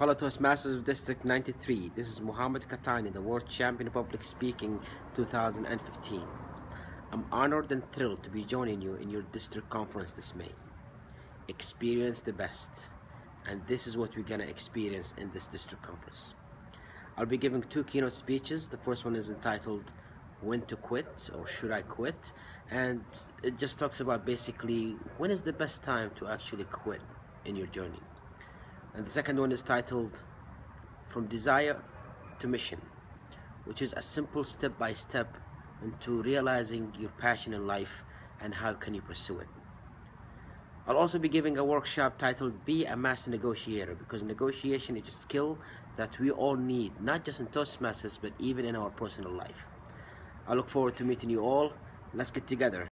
Fellow Toastmasters of District 93, this is Mohammed Qahtani, the World Champion of Public Speaking 2015. I'm honored and thrilled to be joining you in your district conference this May. Experience the best, and this is what we're gonna experience in this district conference. I'll be giving two keynote speeches. The first one is entitled When to Quit or Should I Quit? And it just talks about basically when is the best time to actually quit in your journey. And the second one is titled From Desire to Mission, which is a simple step by step into realizing your passion in life and how can you pursue it. I'll also be giving a workshop titled Be a Master Negotiator because negotiation is a skill that we all need, not just in Toastmasters but even in our personal life. I look forward to meeting you all. Let's get together